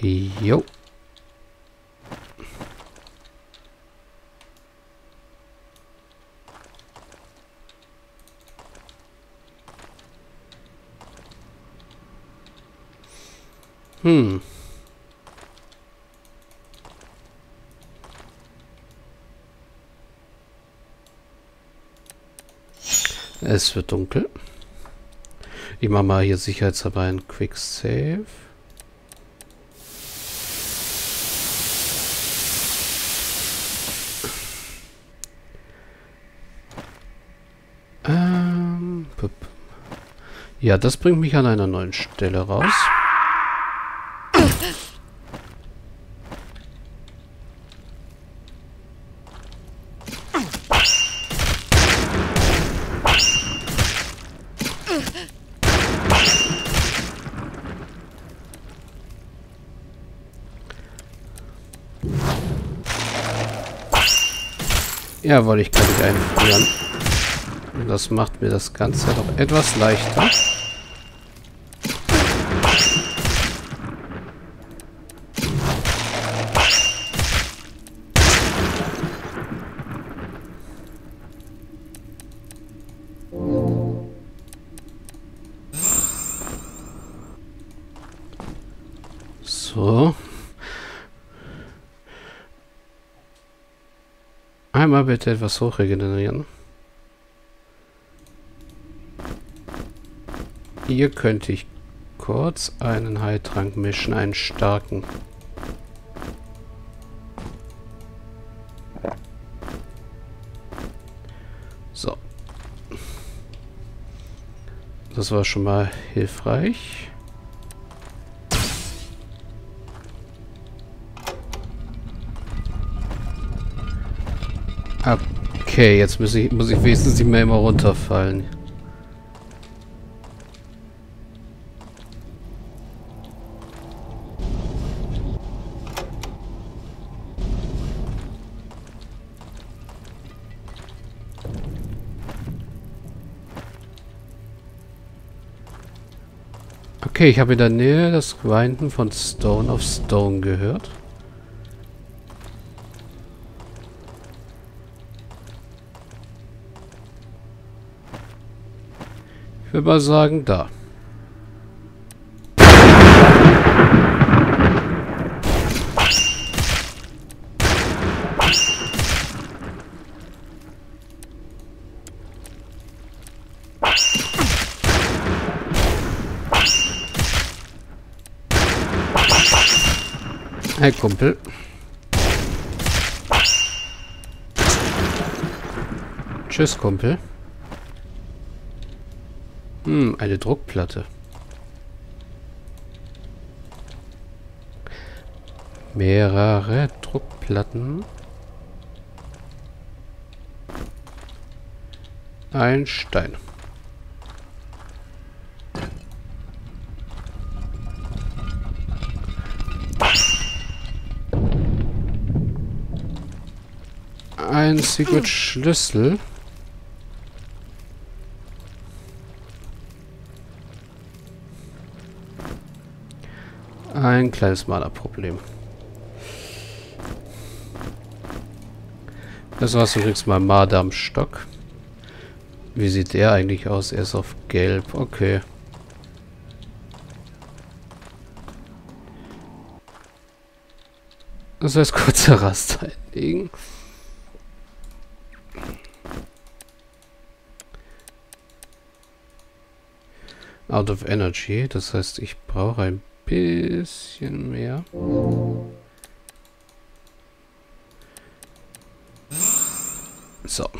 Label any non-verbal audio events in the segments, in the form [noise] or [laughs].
Jo. Hm. Es wird dunkel. Ich mache mal hier sicherheitshalber ein Quick Save. Ähm, ja, das bringt mich an einer neuen Stelle raus. Jawohl, ich kann dich einfrieren. Das macht mir das Ganze doch etwas leichter. Einmal bitte etwas hochregenerieren. Hier könnte ich kurz einen Heiltrank mischen, einen starken. So. Das war schon mal hilfreich. Okay, jetzt muss ich, muss ich wenigstens nicht mehr immer runterfallen. Okay, ich habe in der Nähe das Grinden von Stone of Stone gehört. Würde mal sagen, da. Hey Kumpel. Tschüss Kumpel. Hm, eine Druckplatte. Mehrere Druckplatten. Ein Stein. Ein Secret Schlüssel. Ein kleines Malerproblem. Das war's übrigens mal Madame Stock. Wie sieht der eigentlich aus? Er ist auf Gelb. Okay. Das heißt kurzer Rast einlegen. Out of Energy. Das heißt, ich brauche ein bisschen mehr. So.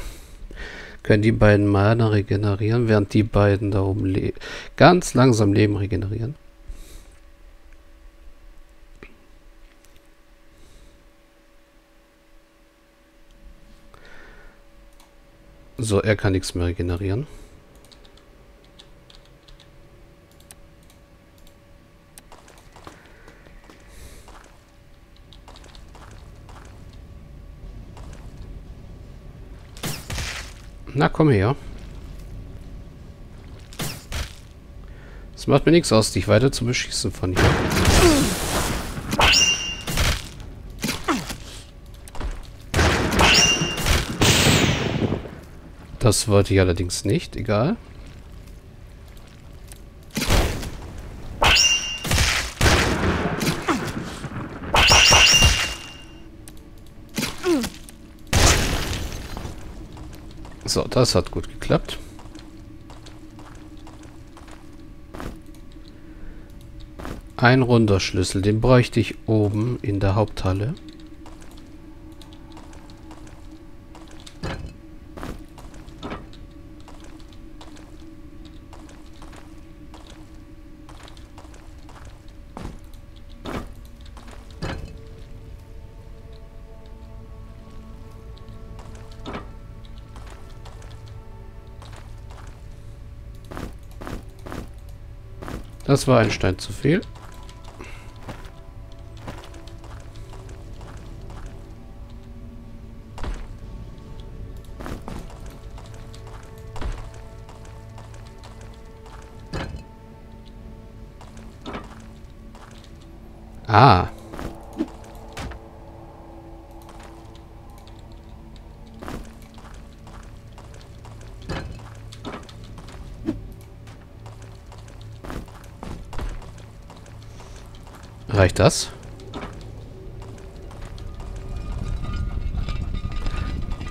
Können die beiden Mana regenerieren, während die beiden da oben ganz langsam Leben regenerieren. So, er kann nichts mehr regenerieren. Na, komm her. Es macht mir nichts aus, dich weiter zu beschießen von hier. Das wollte ich allerdings nicht, egal. So, das hat gut geklappt. Ein runder Schlüssel, den bräuchte ich oben in der Haupthalle. Das war ein Stein zu viel. Ah. Reicht das?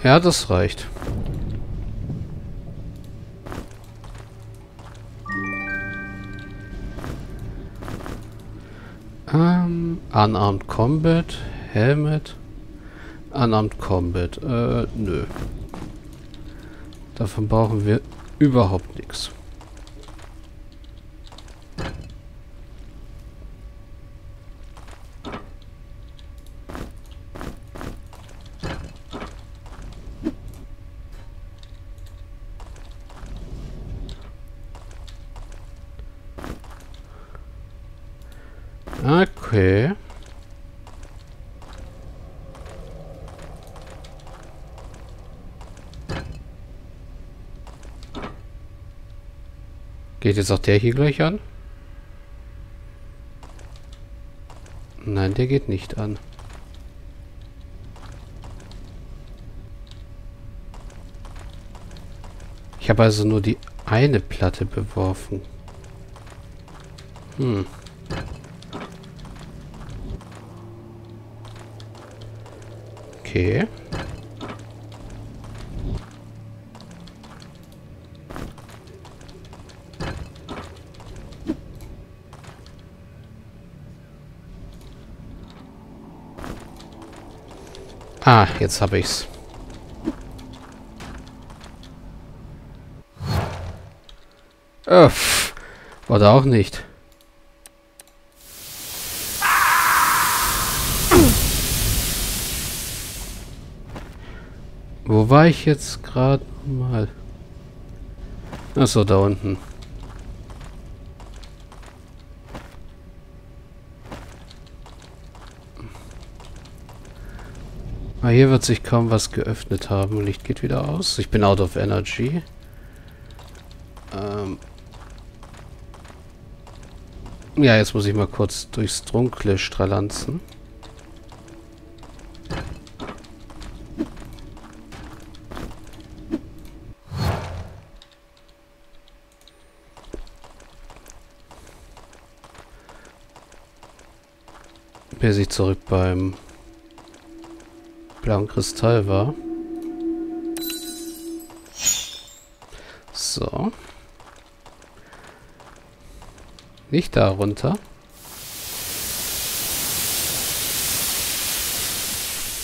Ja, das reicht. Ähm, Unarmed Combat, Helmet, Unarmed Combat, äh, nö. Davon brauchen wir überhaupt nichts. Okay. Geht jetzt auch der hier gleich an? Nein, der geht nicht an. Ich habe also nur die eine Platte beworfen. Hm. Okay. Ah, jetzt habe ich's. Oh, oder auch nicht. Wo war ich jetzt gerade mal? Achso, da unten. Ah, hier wird sich kaum was geöffnet haben. Licht geht wieder aus. Ich bin out of energy. Ähm ja, jetzt muss ich mal kurz durchs Dunkle stralanzen. Bis ich zurück beim blauen Kristall war. So. Nicht da runter.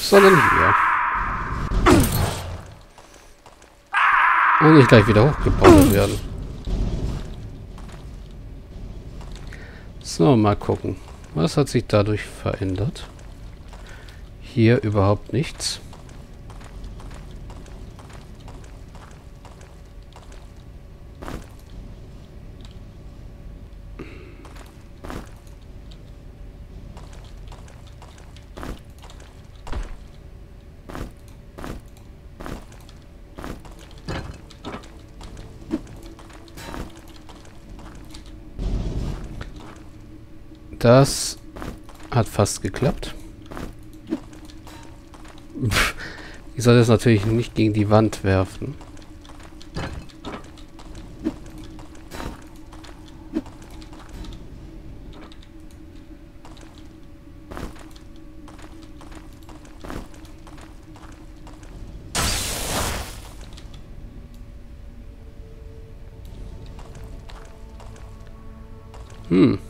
Sondern hier. Und nicht gleich wieder hochgebaut werden. So, mal gucken. Was hat sich dadurch verändert? Hier überhaupt nichts. Das hat fast geklappt. [laughs] Ich soll das natürlich nicht gegen die Wand werfen. Hm.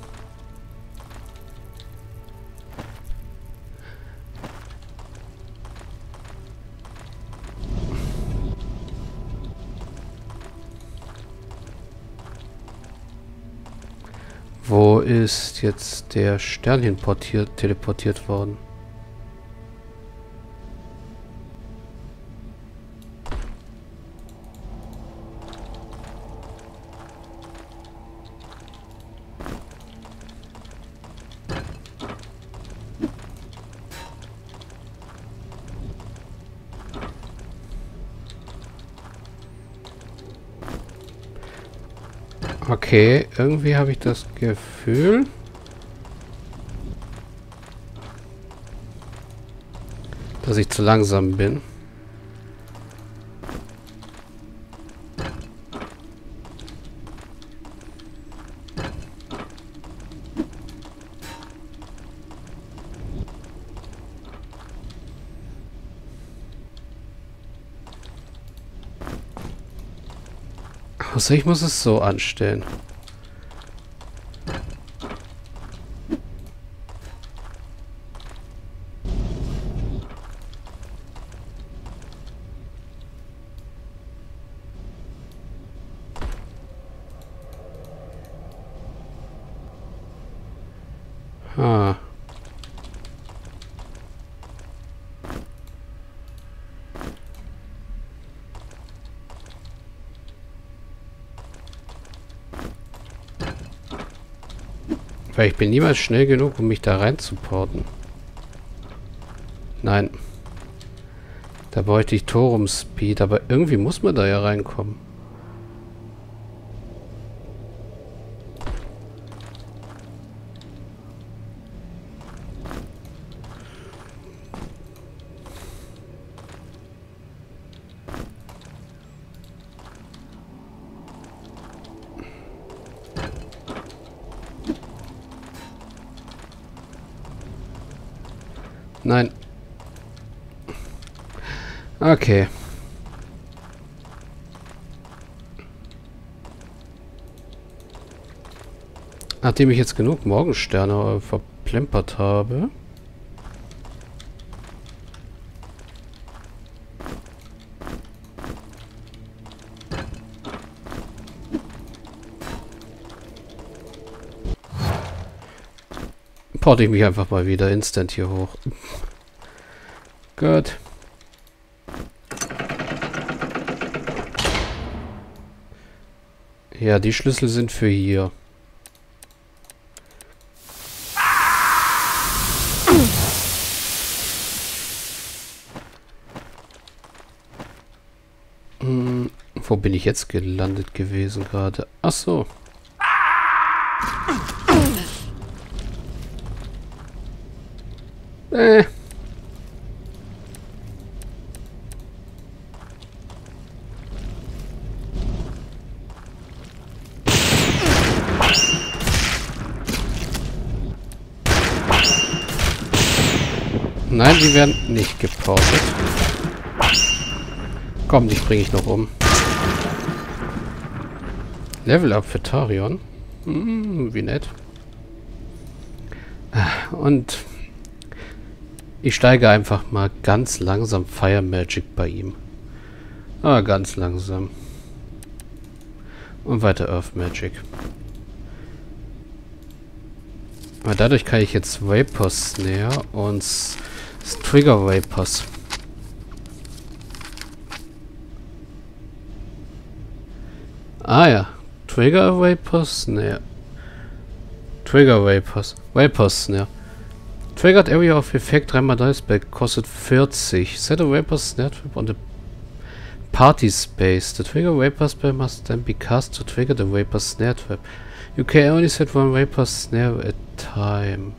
Wo ist jetzt der Stern hin teleportiert worden? Okay, irgendwie habe ich das Gefühl... dass ich zu langsam bin. Also ich muss es so anstellen. Ah. Weil ich bin niemals schnell genug, um mich da rein zu porten. Nein. Da bräuchte ich Torum Speed, aber irgendwie muss man da ja reinkommen. Nein. Okay. Nachdem ich jetzt genug Morgensterne verplempert habe... porte ich mich einfach mal wieder instant hier hoch. Gut. Ja, die Schlüssel sind für hier. Hm, wo bin ich jetzt gelandet gewesen gerade? Ach so. Äh. Nein, die werden nicht geportet. Komm, die bringe ich noch um. Level Up für Tarion. Hm, wie nett. Und ich steige einfach mal ganz langsam Fire Magic bei ihm. Ah, ganz langsam. Und weiter Earth Magic. Aber dadurch kann ich jetzt Vapor Snare und Trigger Vapors. Ah ja. Trigger Vapors? Snare. Trigger Vapors. Vapors Snare. Triggered area of effect dreimal dice back kostet 40. Set a vapor snare trap on the party space. The trigger vapor spell must then be cast to trigger the vapor snare trap. You can only set one vapor snare at time.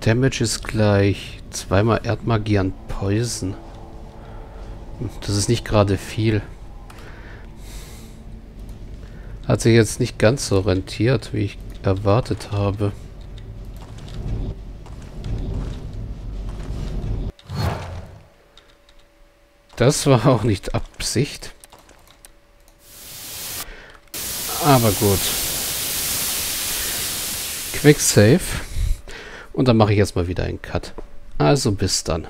Damage ist gleich zweimal Erdmagie an Poison. Das ist nicht gerade viel. Hat sich jetzt nicht ganz so rentiert, wie ich erwartet habe. Das war auch nicht Absicht. Aber gut. Quick Save. Und dann mache ich jetzt mal wieder einen Cut. Also bis dann.